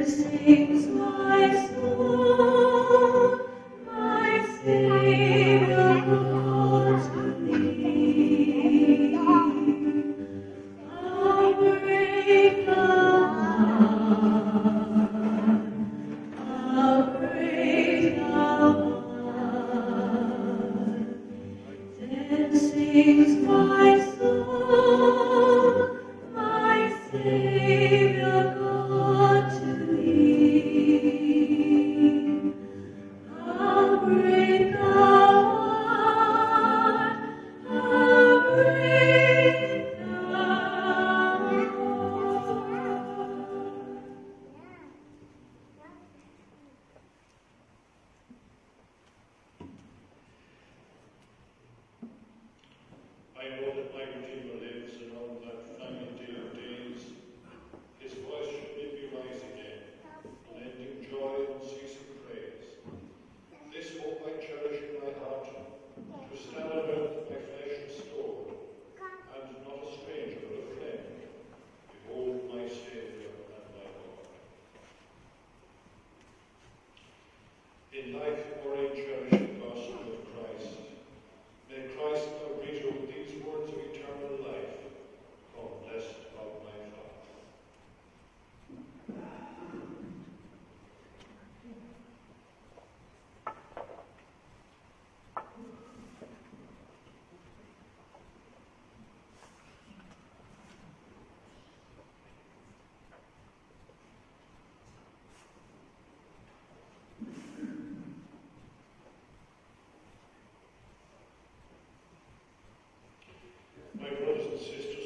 Savior my to My brothers and sisters,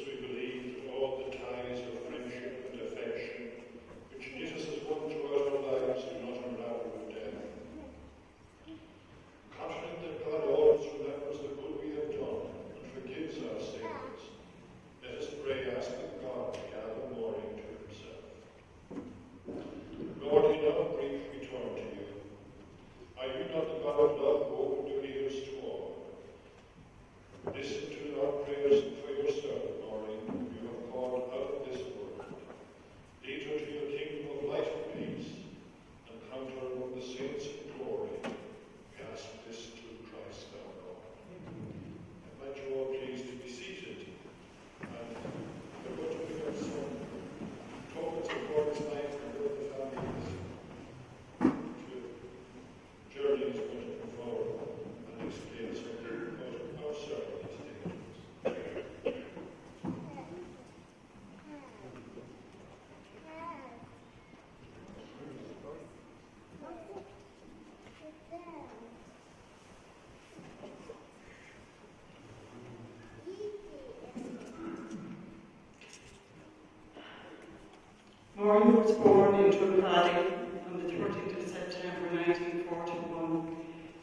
Maureen was born in Valley on the 13th of September 1941,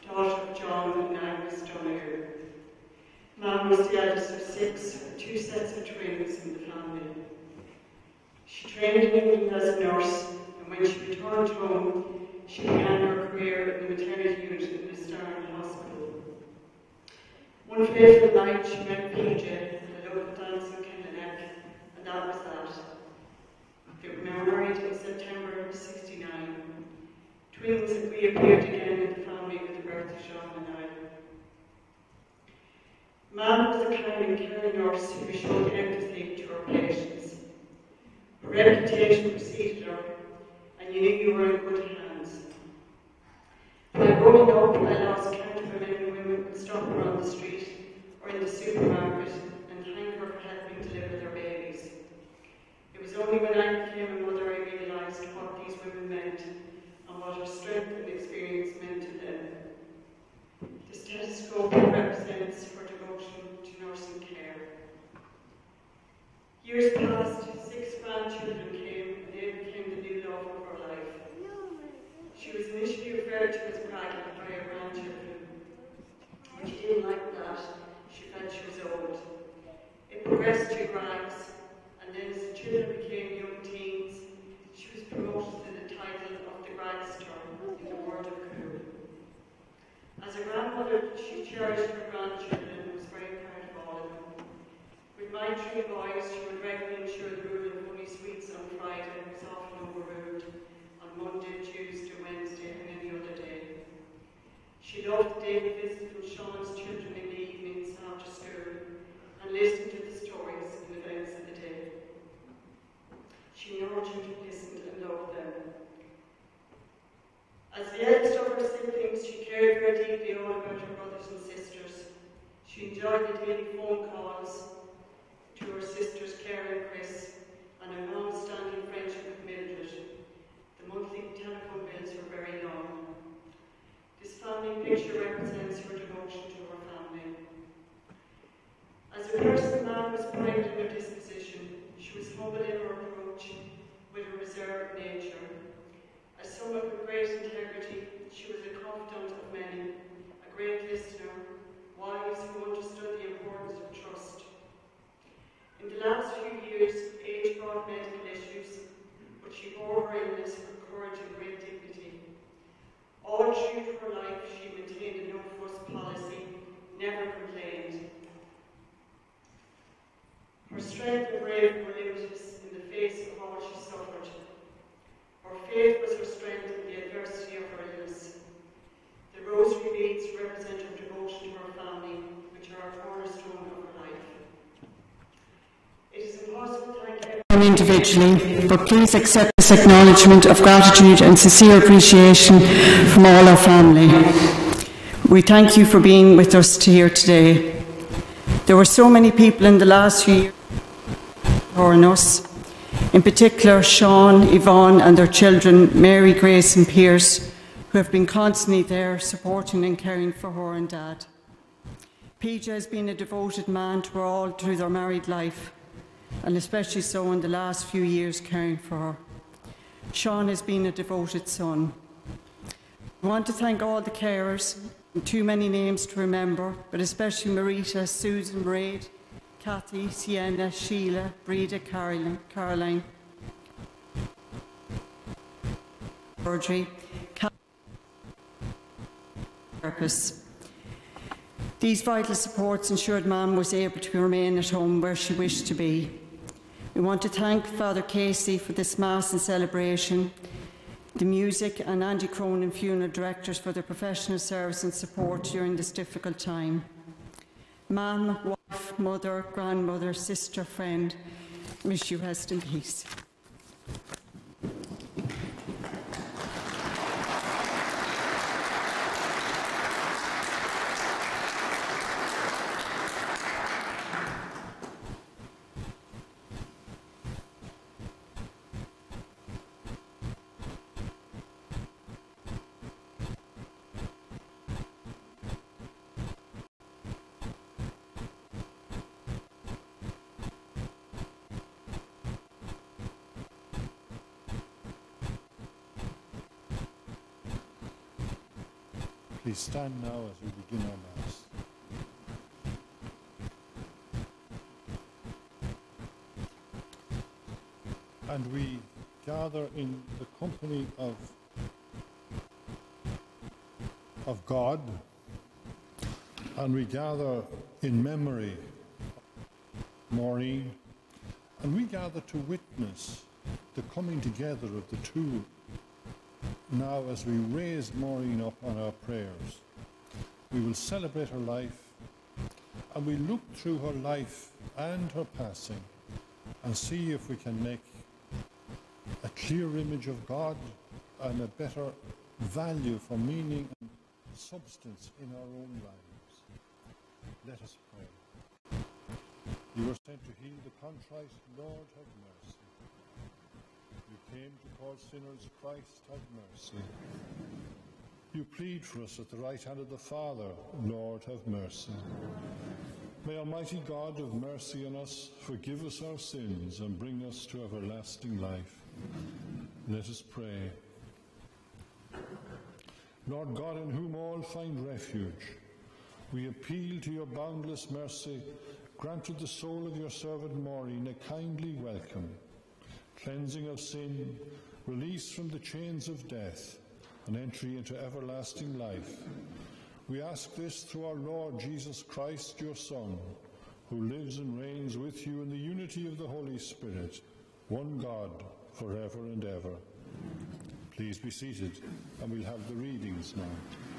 daughter of John and Agnes Donegal. Mom was the eldest of six, two sets of twins in the family. She trained in England as a nurse, and when she returned home, she began her career in the maternity unit in Lisdarn Hospital. One fateful night, she met PJ at a local dance in Kenneneck, and that was that. They were married in September of 69. Twins reappeared again in the family with the birth of Sean and I. Mom was a kind and caring nurse who showed empathy to her patients. Her reputation preceded her, and you knew you were in good hands. While growing up, individually, but please accept this acknowledgement of gratitude and sincere appreciation from all our family. We thank you for being with us here today. There were so many people in the last few years on us, in particular Sean, Yvonne and their children, Mary, Grace and Pierce, who have been constantly there supporting and caring for her and Dad. PJ has been a devoted man to her all through their married life, and especially so in the last few years caring for her. Sean has been a devoted son. I want to thank all the carers, too many names to remember, but especially Marita, Susan, Raid, Kathy, Sienna, Sheila, Breda, Caroline, Caroline Audrey, therapists. These vital supports ensured Mum was able to remain at home where she wished to be. We want to thank Father Casey for this Mass and celebration, the music and Andy Cronin funeral directors for their professional service and support during this difficult time. Mum, wife, mother, grandmother, sister, friend, miss you rest in peace. Begin our Mass. And we gather in the company of, of God, and we gather in memory Maureen, and we gather to witness the coming together of the two now as we raise Maureen up on our prayers. We will celebrate her life and we look through her life and her passing and see if we can make a clear image of God and a better value for meaning and substance in our own lives. Let us pray. You were sent to heal the contrite, Lord have mercy. You came to call sinners, Christ have mercy. You plead for us at the right hand of the Father, Lord have mercy. May Almighty God have mercy on us, forgive us our sins, and bring us to everlasting life. Let us pray. Lord God, in whom all find refuge, we appeal to your boundless mercy. Grant to the soul of your servant Maureen a kindly welcome, cleansing of sin, release from the chains of death, and entry into everlasting life. We ask this through our Lord Jesus Christ, your Son, who lives and reigns with you in the unity of the Holy Spirit, one God, forever and ever. Please be seated, and we'll have the readings now.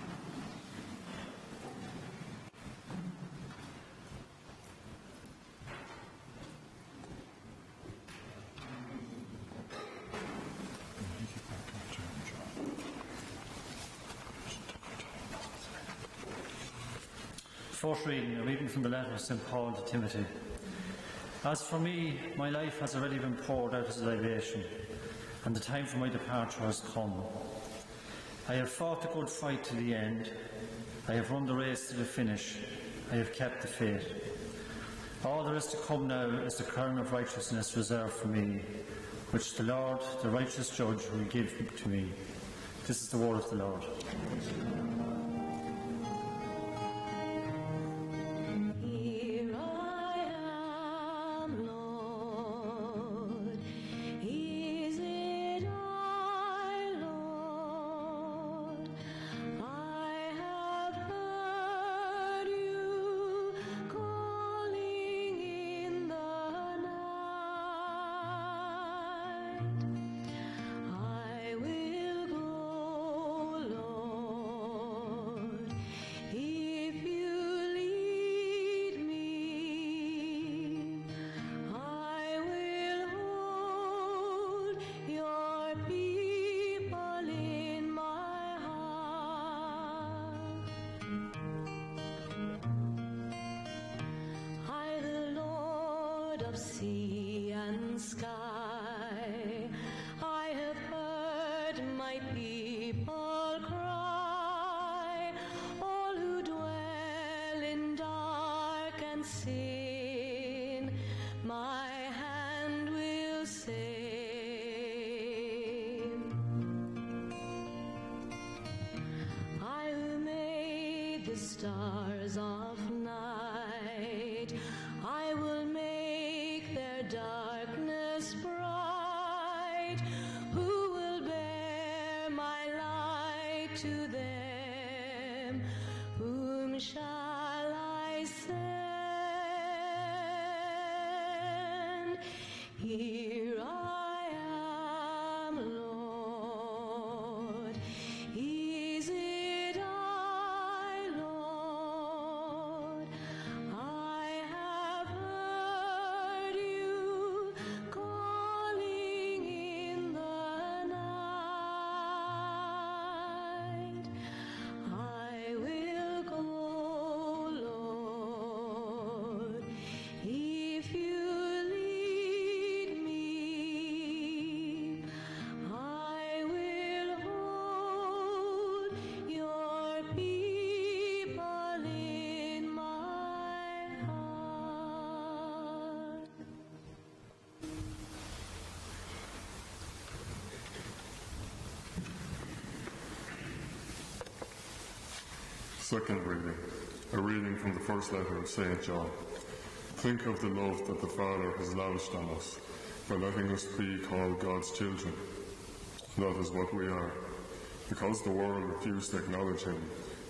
Fourth reading, a reading from the letter of St. Paul to Timothy. As for me, my life has already been poured out as a libation, and the time for my departure has come. I have fought the good fight to the end. I have run the race to the finish. I have kept the faith. All there is to come now is the crown of righteousness reserved for me, which the Lord, the righteous judge, will give to me. This is the word of the Lord. My people cry, all who dwell in dark and sin, my hand will save. I who made the stars of to them? Second reading, a reading from the first letter of St. John. Think of the love that the Father has lavished on us by letting us be called God's children. That is what we are. Because the world refused to acknowledge Him,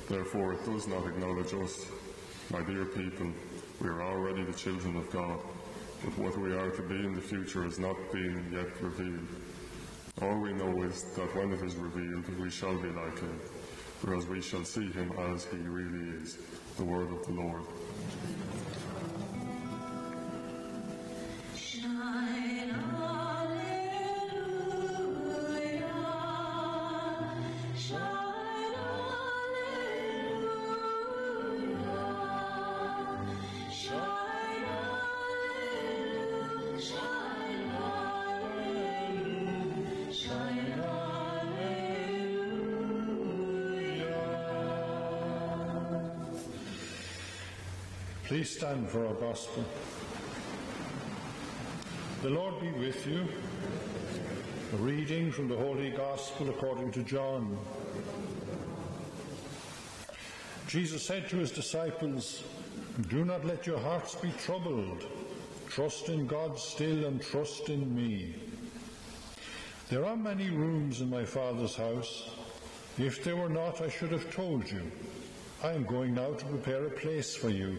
therefore it does not acknowledge us. My dear people, we are already the children of God, but what we are to be in the future has not been yet revealed. All we know is that when it is revealed, we shall be like Him, because we shall see Him as He really is. The word of the Lord. Please stand for our gospel. The Lord be with you. A reading from the Holy Gospel according to John. Jesus said to his disciples, Do not let your hearts be troubled. Trust in God still and trust in me. There are many rooms in my Father's house. If there were not, I should have told you. I am going now to prepare a place for you.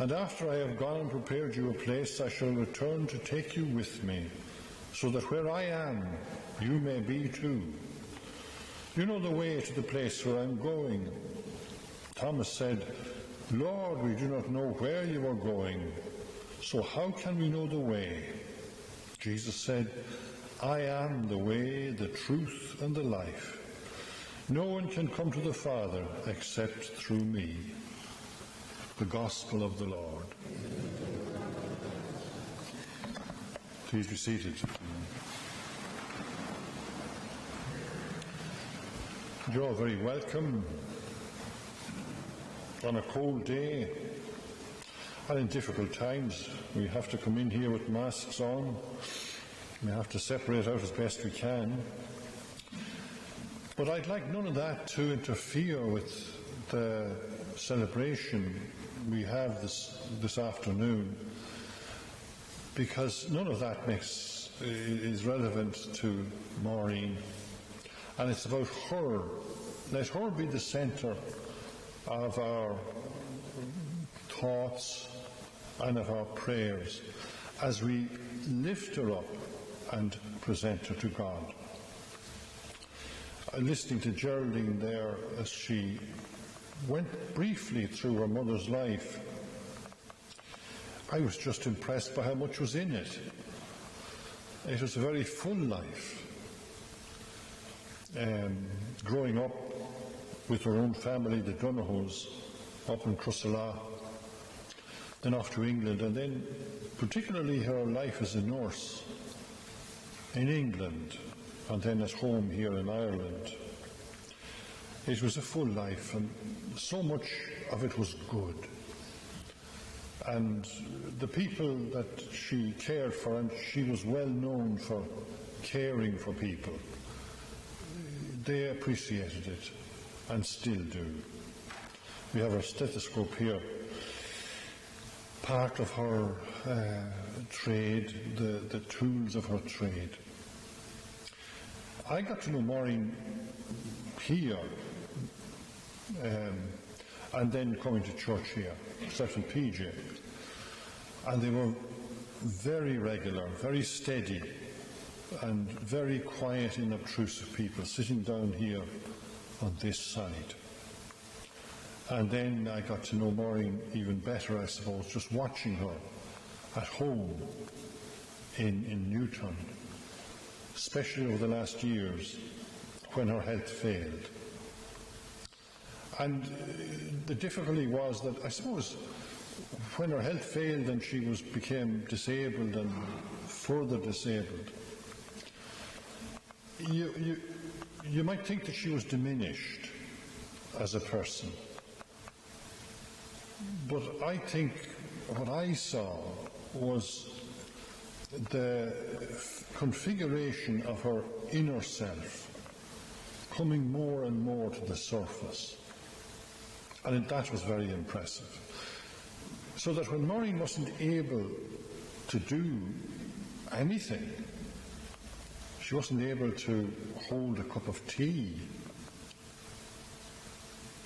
And after I have gone and prepared you a place, I shall return to take you with me, so that where I am, you may be too. You know the way to the place where I'm going. Thomas said, Lord, we do not know where you are going, so how can we know the way? Jesus said, I am the way, the truth, and the life. No one can come to the Father except through me. The Gospel of the Lord. Please be seated. You're all very welcome on a cold day and in difficult times. We have to come in here with masks on. We have to separate out as best we can. But I'd like none of that to interfere with the celebration we have this, this afternoon because none of that makes, is relevant to Maureen. And it's about her. Let her be the centre of our thoughts and of our prayers as we lift her up and present her to God. Uh, Listening to Geraldine there as she went briefly through her mother's life, I was just impressed by how much was in it. It was a very full life. Um, growing up with her own family, the Donohoes, up in Crusala, then off to England, and then particularly her life as a nurse in England, and then at home here in Ireland. It was a full life, and so much of it was good. And the people that she cared for, and she was well known for caring for people, they appreciated it and still do. We have our stethoscope here. Part of her uh, trade, the, the tools of her trade. I got to know Maureen here, um, and then coming to church here, Settle PJ. And they were very regular, very steady, and very quiet, unobtrusive people sitting down here on this side. And then I got to know Maureen even better, I suppose, just watching her at home in, in Newtown, especially over the last years when her health failed. And uh, the difficulty was that I suppose when her health failed and she was became disabled and further disabled, you, you, you might think that she was diminished as a person. But I think what I saw was the configuration of her inner self coming more and more to the surface And that was very impressive. So that when Maureen wasn't able to do anything, she wasn't able to hold a cup of tea.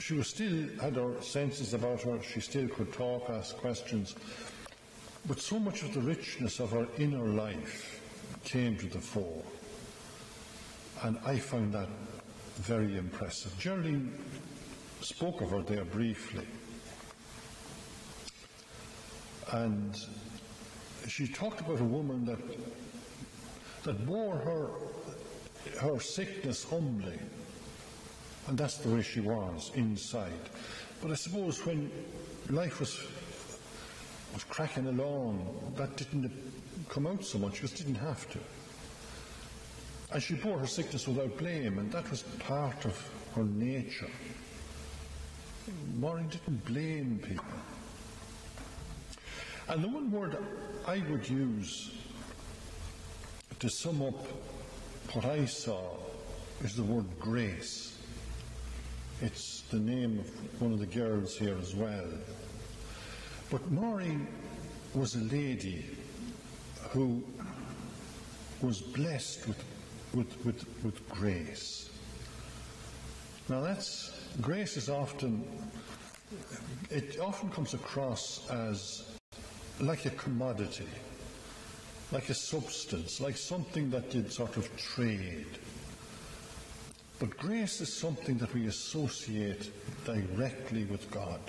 She was still had her senses about her, she still could talk, ask questions, but so much of the richness of her inner life came to the fore. And I found that very impressive. Geraldine spoke of her there briefly. And she talked about a woman that that bore her her sickness humbly. And that's the way she was inside. But I suppose when life was was cracking along, that didn't come out so much, just didn't have to. And she bore her sickness without blame, and that was part of her nature. Maureen didn't blame people. And the one word I would use to sum up what I saw is the word grace. It's the name of one of the girls here as well. But Maureen was a lady who was blessed with, with, with, with grace. Now that's, grace is often, it often comes across as like a commodity, like a substance, like something that you'd sort of trade. But grace is something that we associate directly with God.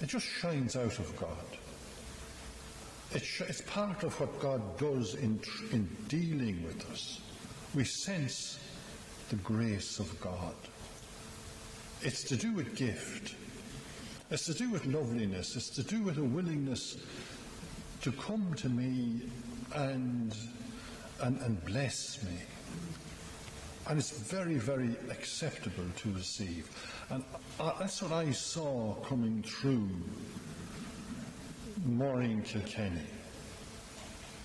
It just shines out of God. It sh- it's part of what God does in, tr- in dealing with us. We sense the grace of God. It's to do with gift. It's to do with loveliness. It's to do with a willingness to come to me and, and, and bless me. And it's very, very acceptable to receive. And uh, that's what I saw coming through Maureen Kilkenny,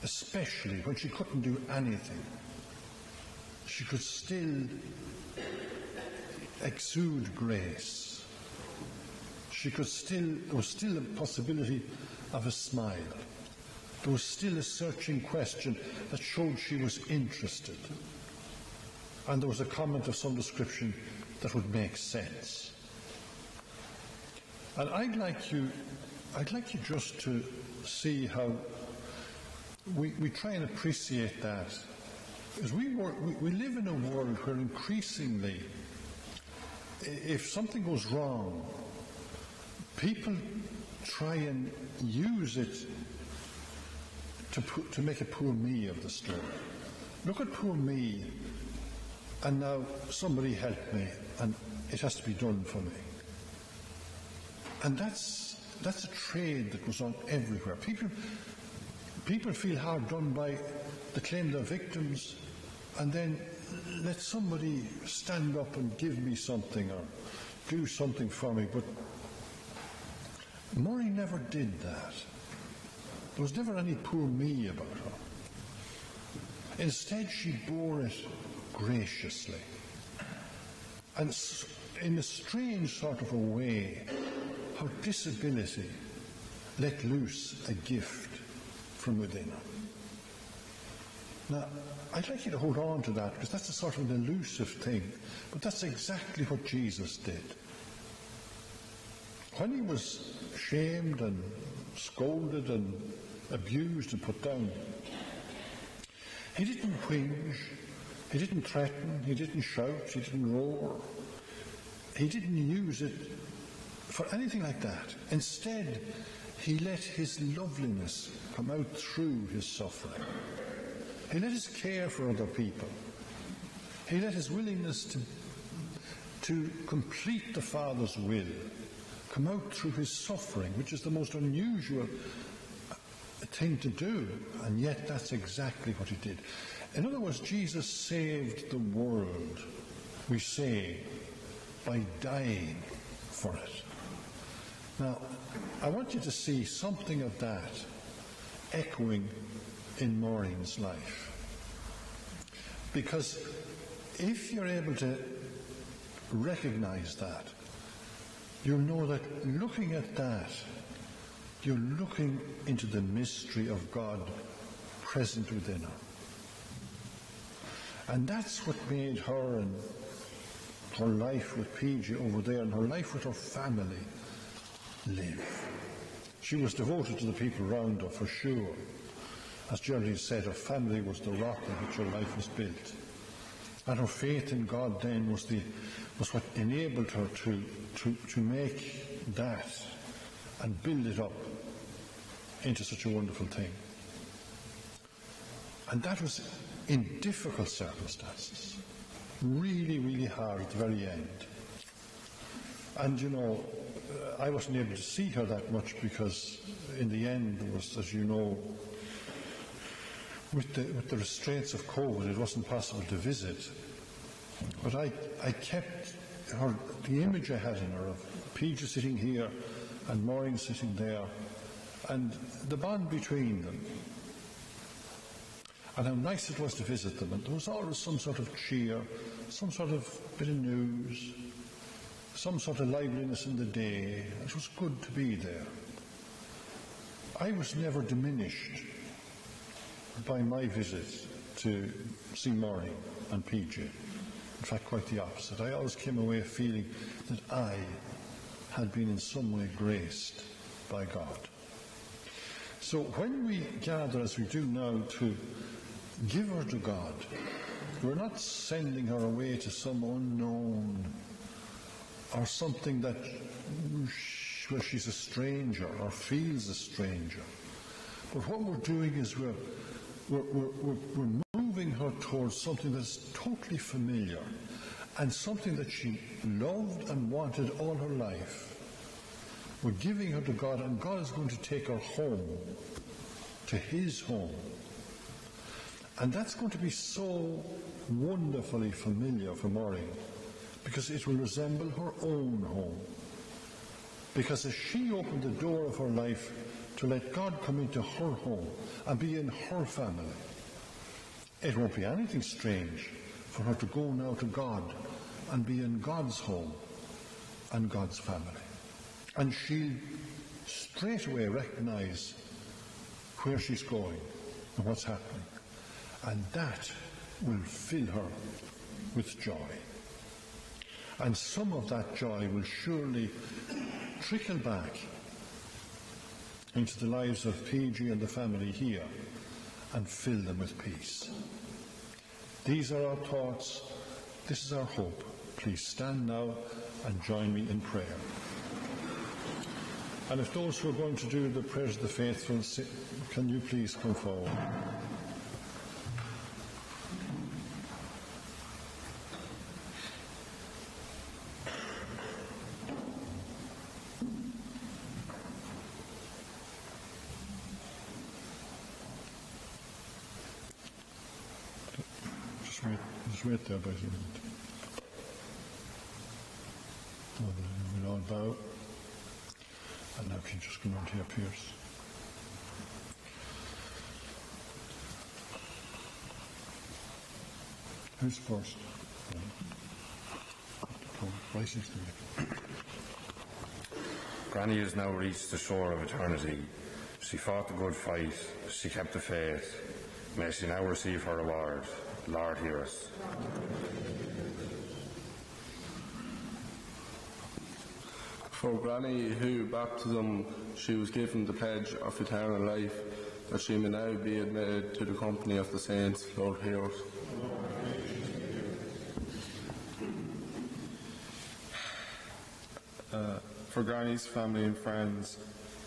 especially when she couldn't do anything. She could still exude grace. She could still, there was still a possibility of a smile. There was still a searching question that showed she was interested. And there was a comment of some description that would make sense. And I'd like you, I'd like you just to see how we, we try and appreciate that. Because we, work, we, we live in a world where increasingly, if something goes wrong, people try and use it to, put, to make a poor me of the story. Look at poor me, and now somebody helped me, and it has to be done for me. And that's, that's a trade that goes on everywhere. People, people feel hard done by the claim they're victims, and then let somebody stand up and give me something or do something for me. But Maureen never did that. There was never any poor me about her. Instead, she bore it graciously. And in a strange sort of a way, her disability let loose a gift from within her. Now, I'd like you to hold on to that because that's a sort of an elusive thing, but that's exactly what Jesus did. When he was shamed and scolded and abused and put down, he didn't whinge, he didn't threaten, he didn't shout, he didn't roar, he didn't use it for anything like that. Instead, he let his loveliness come out through his suffering. He let his care for other people. He let his willingness to, to complete the Father's will come out through his suffering, which is the most unusual uh, thing to do, and yet that's exactly what he did. In other words, Jesus saved the world, we say, by dying for it. Now, I want you to see something of that echoing in Maureen's life. Because if you're able to recognize that, you'll know that looking at that, you're looking into the mystery of God present within her. And that's what made her and her life with PJ over there and her life with her family live. She was devoted to the people around her for sure. As Geraldine said, her family was the rock on which her life was built. And her faith in God then was, the, was what enabled her to, to, to make that and build it up into such a wonderful thing. And that was in difficult circumstances. Really, really hard at the very end. And you know, uh, I wasn't able to see her that much because in the end it was, as you know, with the, with the restraints of COVID, it wasn't possible to visit. But I, I kept her, the image I had in her of Peter sitting here and Maureen sitting there, and the bond between them. And how nice it was to visit them. And there was always some sort of cheer, some sort of bit of news, some sort of liveliness in the day. It was good to be there. I was never diminished by my visit to see Maureen and PJ. In fact, quite the opposite. I always came away feeling that I had been in some way graced by God. So when we gather, as we do now, to give her to God, we're not sending her away to some unknown or something that where she's a stranger or feels a stranger. But what we're doing is we're, we're, we're, we're, moving her towards something that's totally familiar and something that she loved and wanted all her life. We're giving her to God, and God is going to take her home, to His home. And that's going to be so wonderfully familiar for Maureen because it will resemble her own home. Because as she opened the door of her life to let God come into her home and be in her family, it won't be anything strange for her to go now to God and be in God's home and God's family. And she'll straight away recognize where she's going and what's happening. And that will fill her with joy. And some of that joy will surely trickle back into the lives of PJ and the family here and fill them with peace. These are our thoughts. This is our hope. Please stand now and join me in prayer. And if those who are going to do the prayers of the faithful, can you please come forward? Just wait, just wait there, by a minute. Oh, then We'll all bow. And now can you just come round here, Pierce? Who's first? Granny has now reached the shore of eternity. She fought the good fight. She kept the faith. May she now receive her reward. Lord, hear us. For Granny, who baptism she was given the pledge of eternal life, that she may now be admitted to the company of the saints, Lord, hear us. Uh, for Granny's family and friends,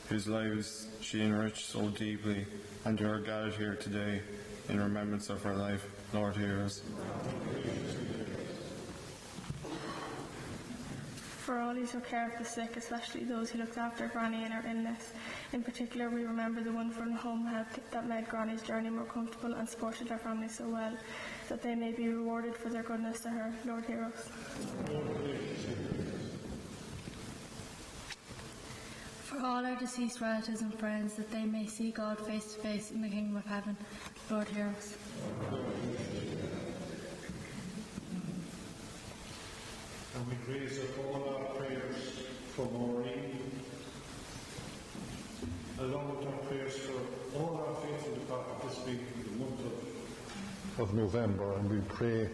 whose lives she enriched so deeply, and who are gathered here today in remembrance of her life. Lord, hear us. For all who took care of the sick, especially those who looked after Granny in her illness. In particular, we remember the one from home help that made Granny's journey more comfortable and supported her family so well, that they may be rewarded for their goodness to her. Lord, hear us. For all our deceased relatives and friends, that they may see God face to face in the kingdom of heaven. Lord, hear us. And we raise up all our prayers for Maureen, along with our prayers for all our faithful departed this week, in the month of, of November, and we pray,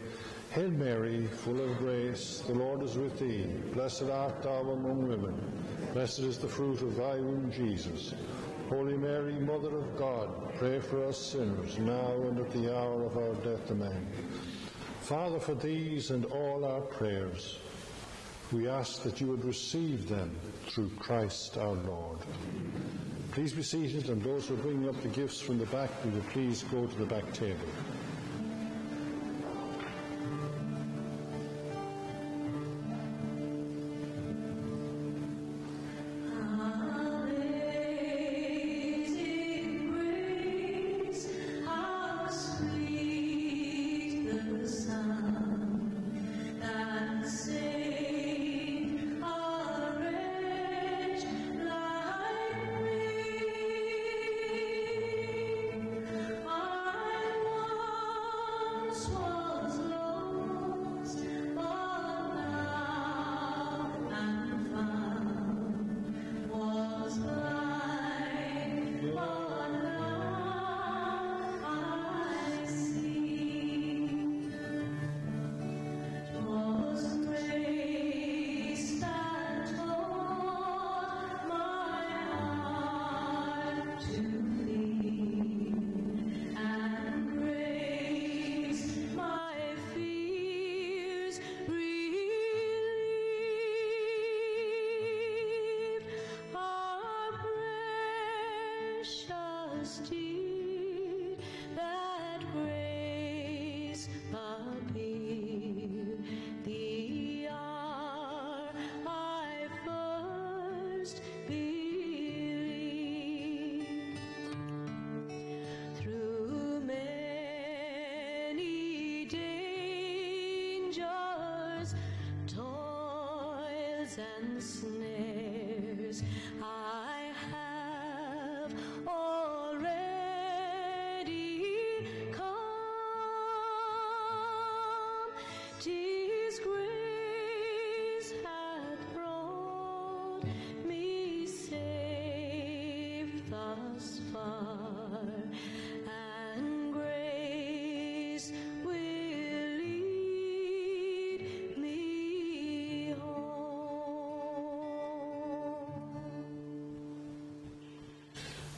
Hail Mary, full of grace, the Lord is with thee. Blessed art thou among women. Blessed is the fruit of thy womb, Jesus. Holy Mary, Mother of God, pray for us sinners, now and at the hour of our death. Amen. Father, for these and all our prayers, we ask that you would receive them through Christ our Lord. Please be seated, and those who are bringing up the gifts from the back, will you please go to the back table.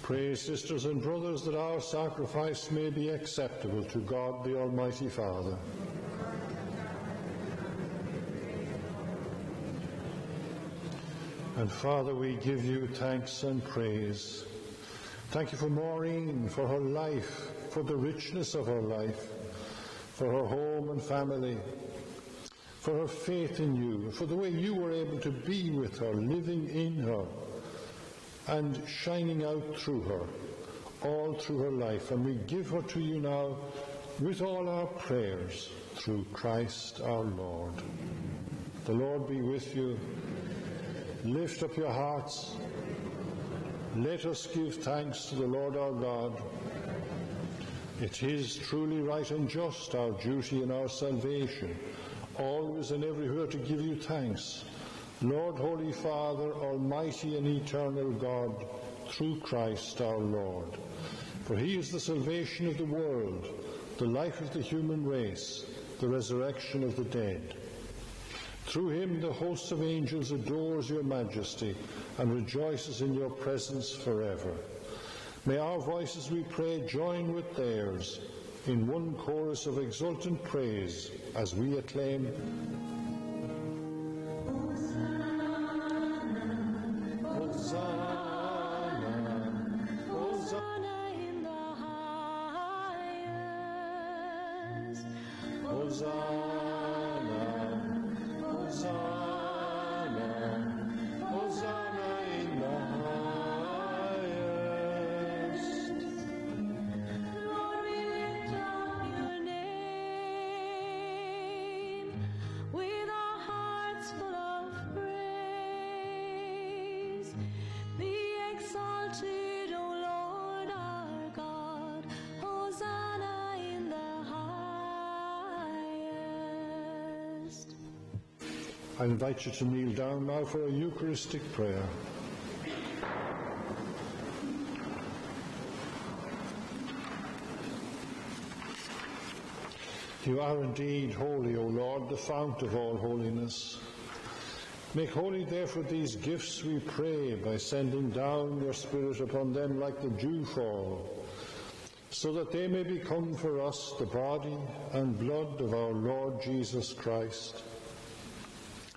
Pray, sisters and brothers, that our sacrifice may be acceptable to God the Almighty Father. And Father, we give you thanks and praise. Thank you for Maureen, for her life, for the richness of her life, for her home and family, for her faith in you, for the way you were able to be with her, living in her, and shining out through her, all through her life. And we give her to you now with all our prayers through Christ our Lord. The Lord be with you. Lift up your hearts. Let us give thanks to the Lord our God. It is truly right and just, our duty and our salvation, always and everywhere to give you thanks. Lord, Holy Father, Almighty and Eternal God, through Christ our Lord. For he is the salvation of the world, the life of the human race, the resurrection of the dead. Through him the host of angels adores your majesty and rejoices in your presence forever. May our voices, we pray, join with theirs in one chorus of exultant praise as we acclaim. I invite you to kneel down now for a Eucharistic prayer. You are indeed holy, O Lord, the fount of all holiness. Make holy, therefore, these gifts, we pray, by sending down your Spirit upon them like the dewfall, so that they may become for us the body and blood of our Lord Jesus Christ.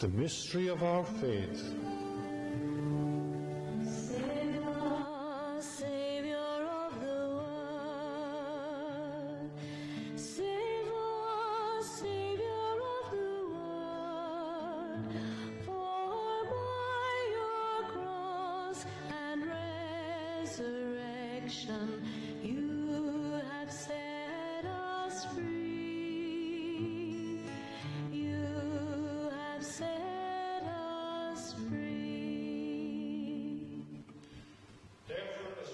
The mystery of our faith.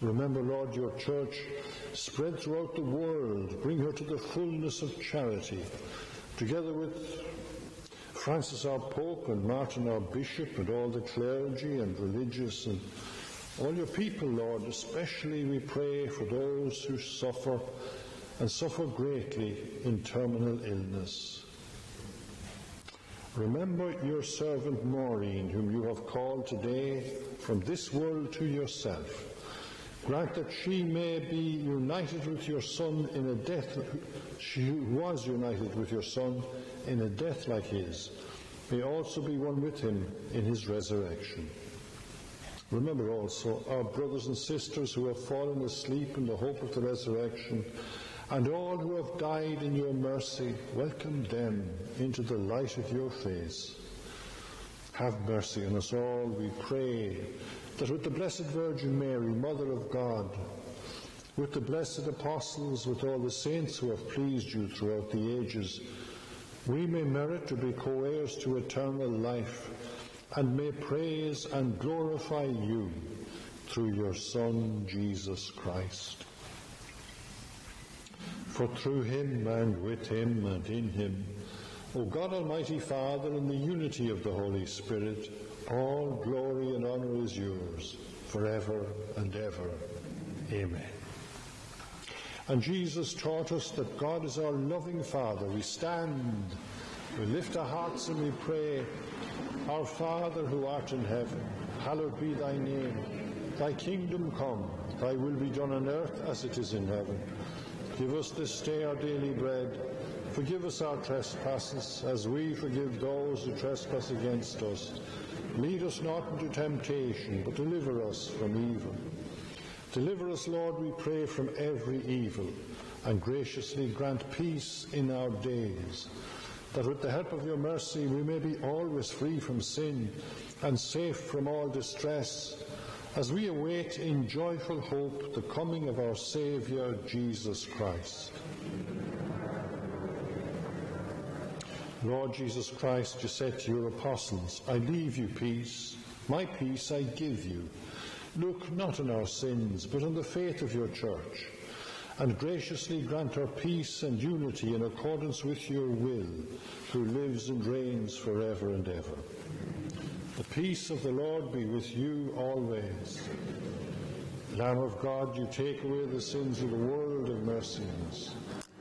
Remember, Lord, your church spread throughout the world. Bring her to the fullness of charity, together with Francis our Pope and Martin our Bishop and all the clergy and religious and all your people, Lord. Especially we pray for those who suffer and suffer greatly in terminal illness. Remember your servant Maureen, whom you have called today from this world to yourself. Grant that she may be united with your Son in a death, she was united with your Son in a death like his, may also be one with him in his resurrection. Remember also our brothers and sisters who have fallen asleep in the hope of the resurrection, and all who have died in your mercy, welcome them into the light of your face. Have mercy on us all, we pray, that with the Blessed Virgin Mary, Mother of God, with the blessed apostles, with all the saints who have pleased you throughout the ages, we may merit to be co heirs to eternal life and may praise and glorify you through your Son, Jesus Christ. For through him and with him and in him, O God Almighty Father, in the unity of the Holy Spirit, all glory and honour is yours forever and ever. Amen. And Jesus taught us that God is our loving Father. We stand, we lift our hearts and we pray, Our Father who art in heaven, hallowed be thy name. Thy kingdom come, thy will be done on earth as it is in heaven. Give us this day our daily bread. Forgive us our trespasses, as we forgive those who trespass against us. Lead us not into temptation, but deliver us from evil. Deliver us, Lord, we pray, from every evil, and graciously grant peace in our days, that with the help of your mercy we may be always free from sin and safe from all distress, as we await in joyful hope the coming of our Saviour, Jesus Christ. Lord Jesus Christ, you said to your apostles, I leave you peace, my peace I give you. Look not on our sins, but on the faith of your church, and graciously grant her peace and unity in accordance with your will, who lives and reigns forever and ever. The peace of the Lord be with you always. Lamb of God, you take away the sins of the world, have mercy us.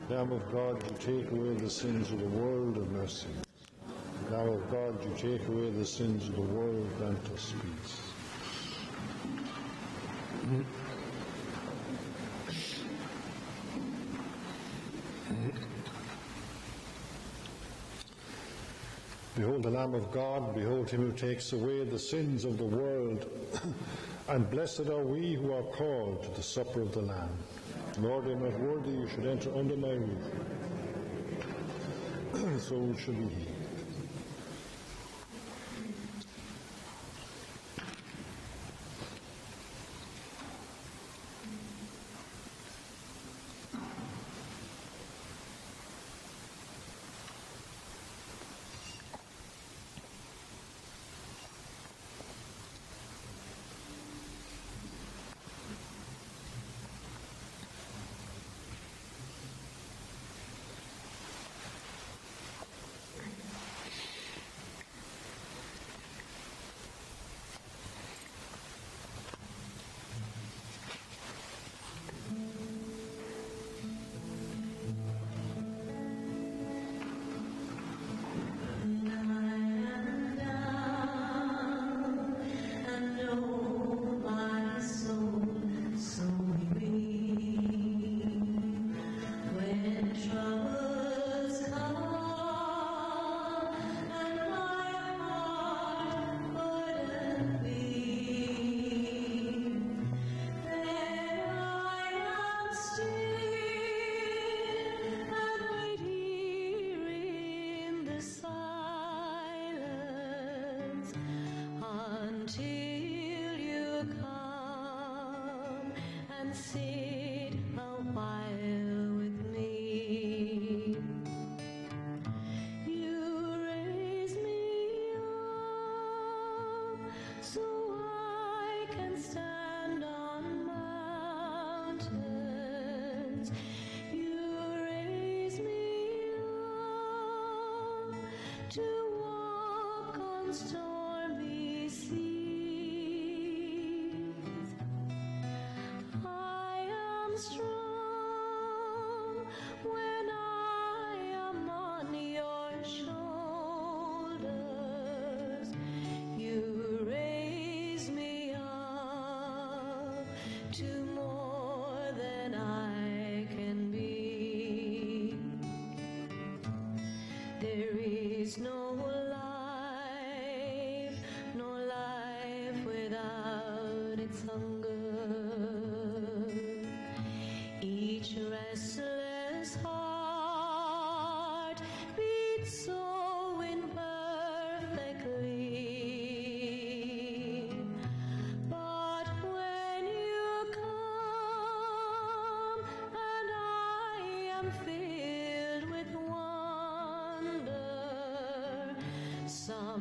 Lamb of God, you take away the sins of the world, have mercy. Lamb of God, you take away the sins of the world, grant us peace. Behold the Lamb of God, behold him who takes away the sins of the world. and blessed are we who are called to the supper of the Lamb. Lord, am not worthy you should enter under my roof. so should be he.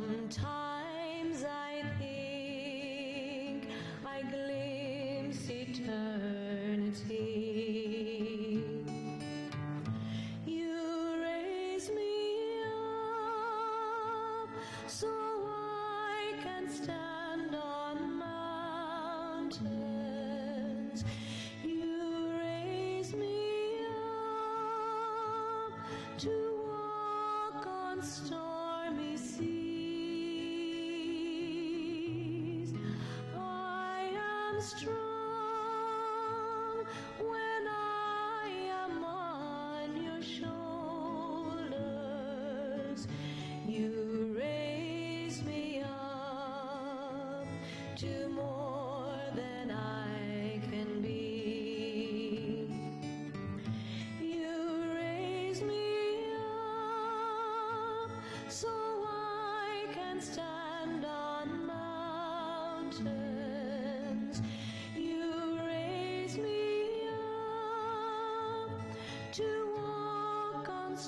Sometimes I think I glimpse eternity. You raise me up so I can stand on mountains. You raise me up to walk on am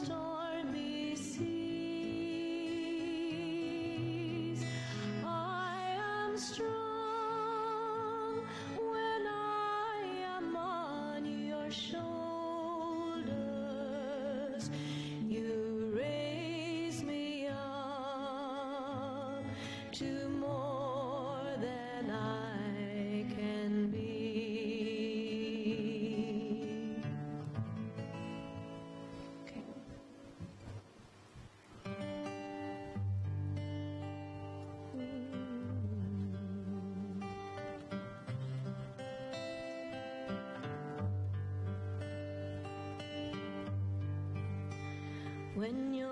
up when you're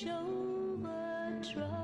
bridge over troubled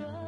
over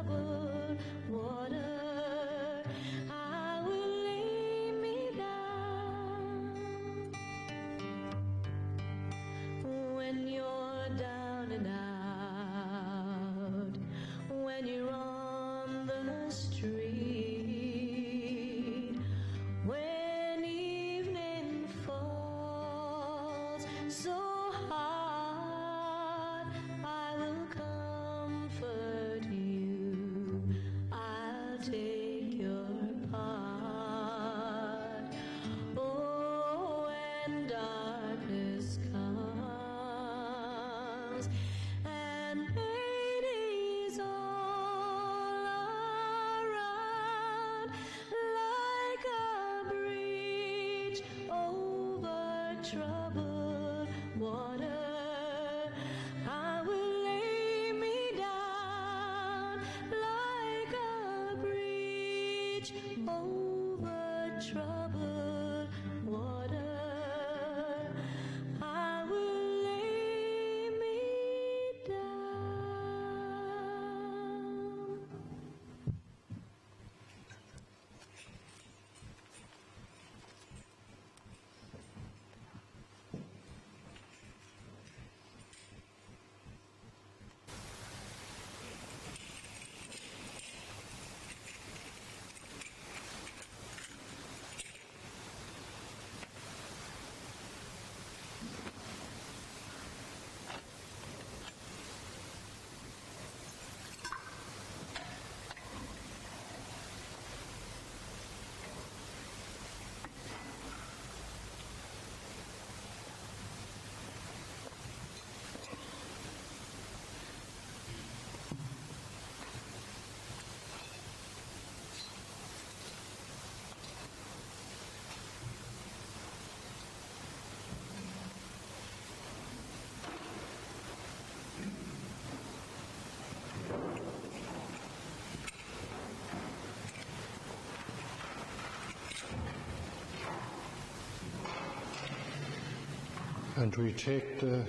And we take the,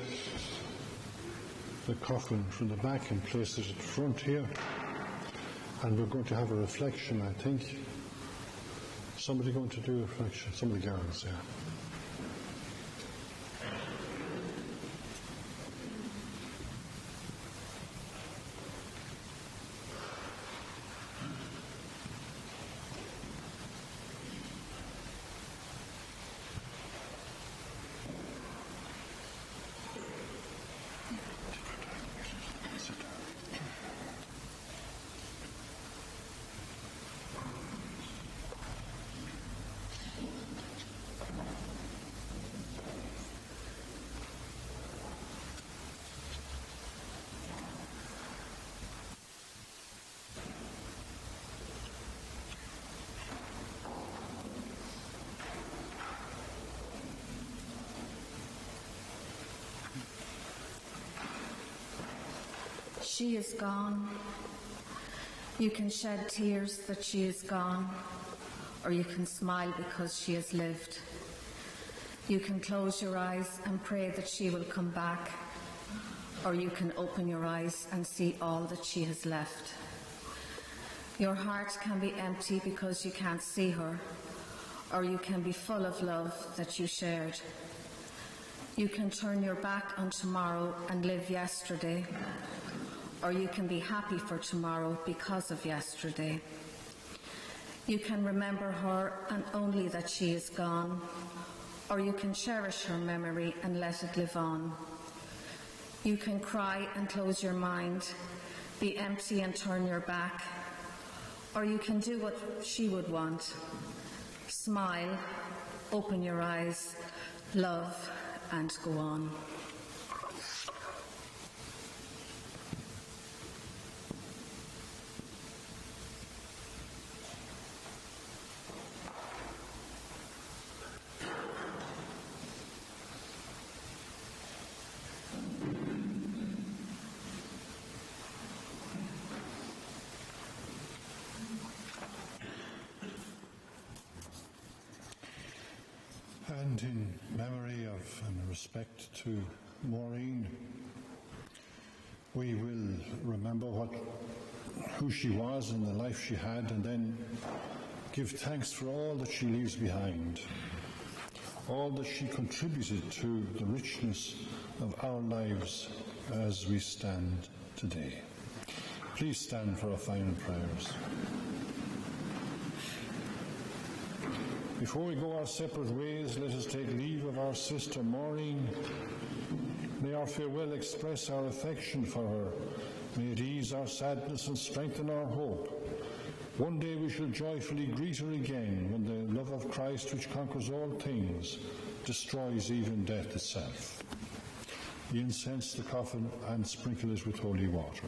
the coffin from the back and place it at the front here. And we're going to have a reflection, I think. Somebody going to do a reflection? Some of the girls, yeah. She is gone. You can shed tears that she is gone, or you can smile because she has lived. You can close your eyes and pray that she will come back, or you can open your eyes and see all that she has left. Your heart can be empty because you can't see her, or you can be full of love that you shared. You can turn your back on tomorrow and live yesterday, or you can be happy for tomorrow because of yesterday. You can remember her and only that she is gone, or you can cherish her memory and let it live on. You can cry and close your mind, be empty and turn your back, or you can do what she would want smile, open your eyes, love, and go on. In memory of and respect to Maureen, we will remember what who she was and the life she had, and then give thanks for all that she leaves behind, all that she contributed to the richness of our lives as we stand today. Please stand for our final prayers. Before we go our separate ways, let us take leave of our sister Maureen. May our farewell express our affection for her. May it ease our sadness and strengthen our hope. One day we shall joyfully greet her again when the love of Christ, which conquers all things, destroys even death itself. Incense the coffin and sprinkle it with holy water.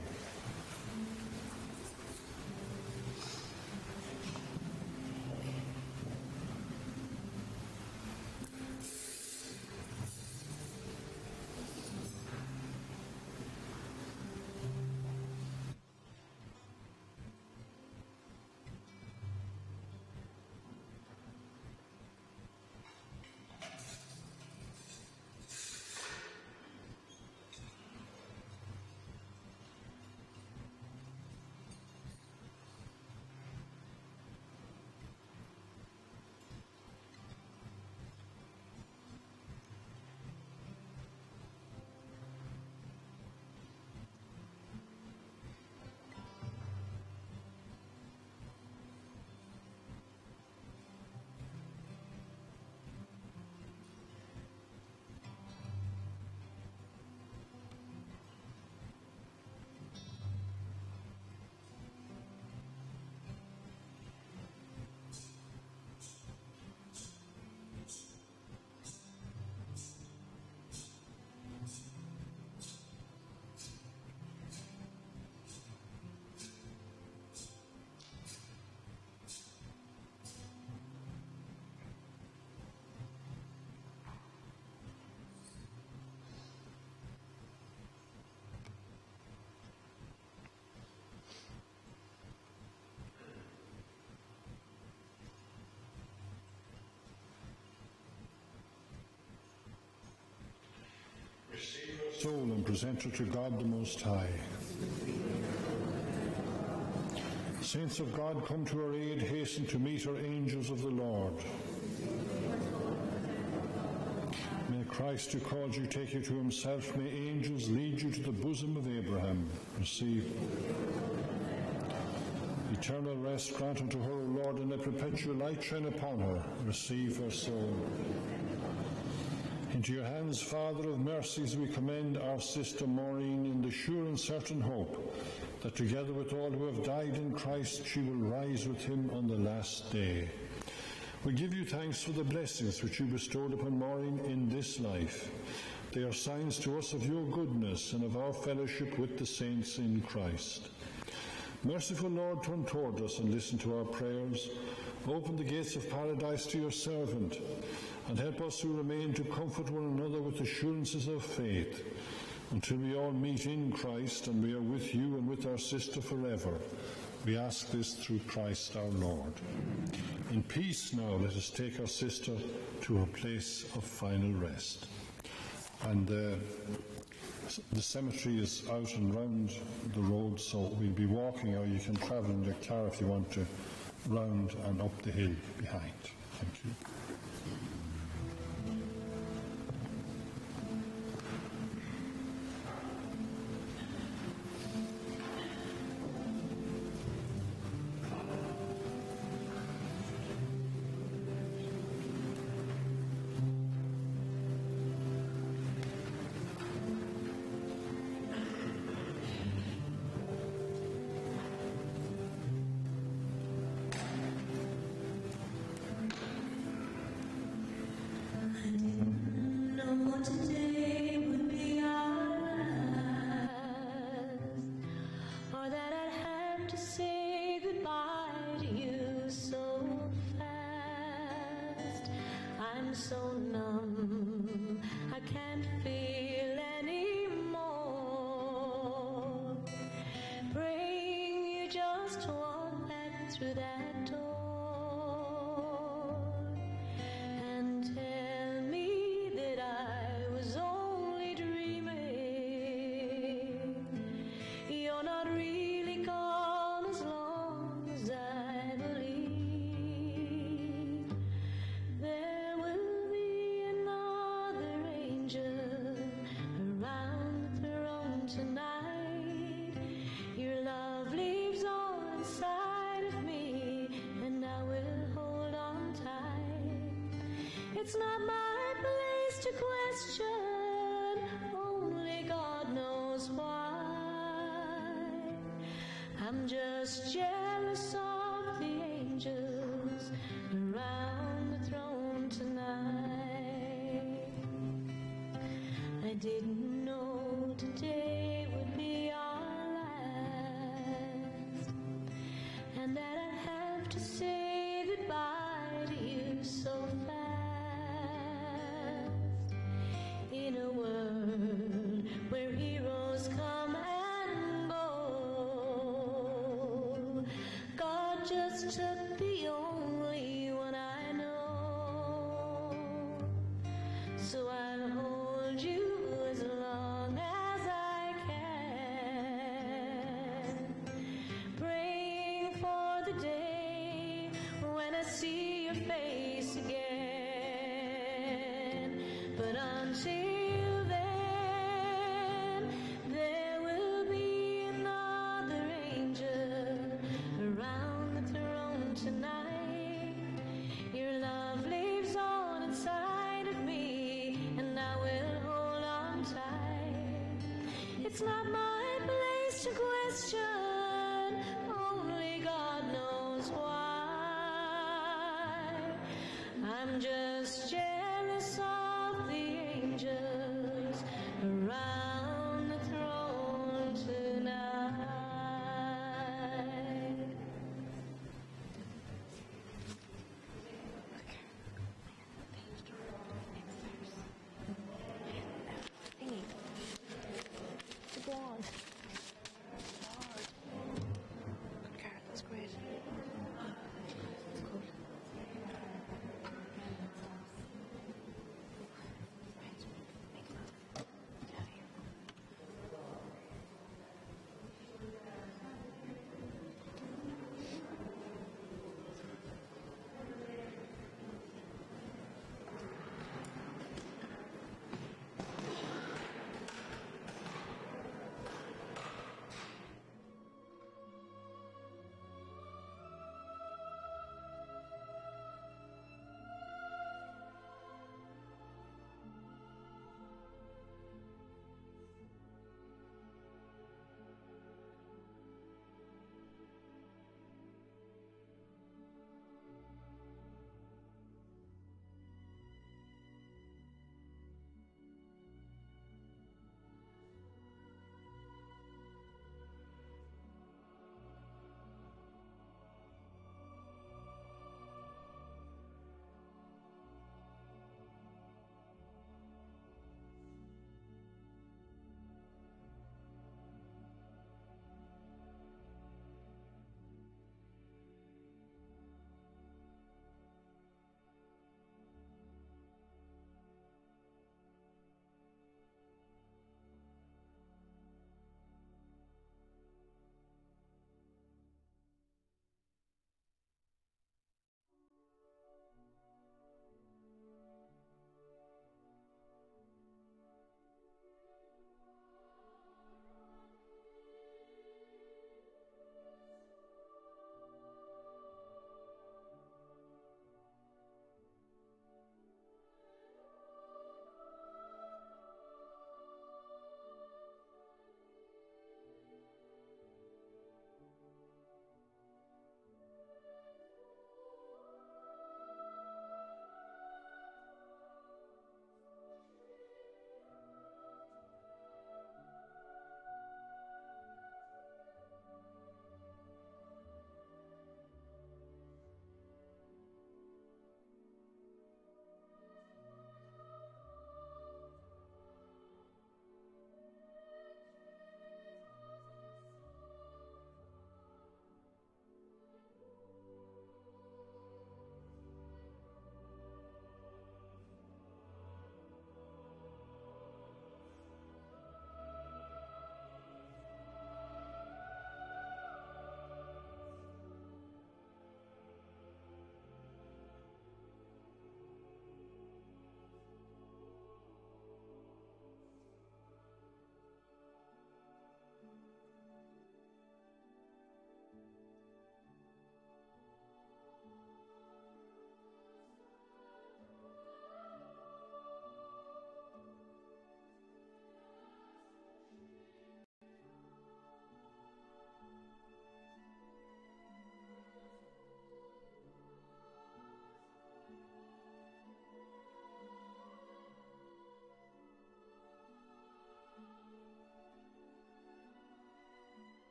Soul and present her to God the Most High. Saints of God, come to her aid, hasten to meet her angels of the Lord. May Christ who called you take you to himself. May angels lead you to the bosom of Abraham. Receive. Eternal rest grant unto her, O Lord, and let perpetual light shine upon her. Receive her soul. Into your hands, Father of mercies, we commend our sister Maureen in the sure and certain hope that together with all who have died in Christ, she will rise with him on the last day. We give you thanks for the blessings which you bestowed upon Maureen in this life. They are signs to us of your goodness and of our fellowship with the saints in Christ. Merciful Lord, turn toward us and listen to our prayers. Open the gates of paradise to your servant, and help us who remain to comfort one another with assurances of faith, until we all meet in Christ and we are with you and with our sister forever. We ask this through Christ our Lord. In peace now, let us take our sister to her place of final rest. And uh, the cemetery is out and round the road, so we'll be walking, or you can travel in your car if you want to, round and up the hill behind. Thank you. Question, only God knows why. I'm just jealous of the angels around the throne tonight. I didn't It's not my place to question, only God knows why. I'm just